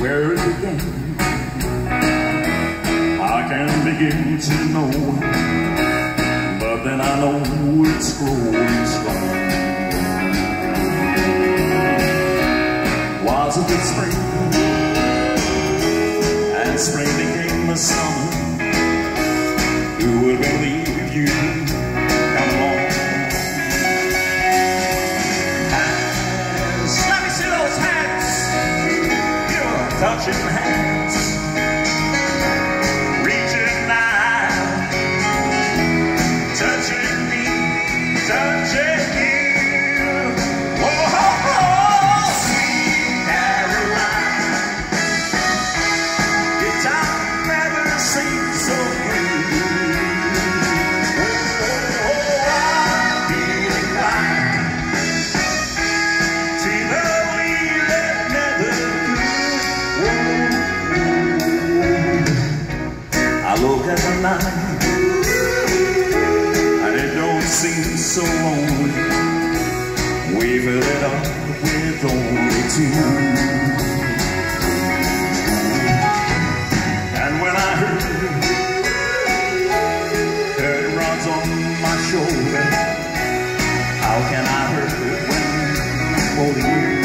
Where is it then? I can begin to know But then I know it's growing strong Was it spring? And spring became the summer touching me, touching. got a line And it don't seem so lonely. Waving it up with only two. And when I heard Heard rods on my shoulder How can I hurt when holding you?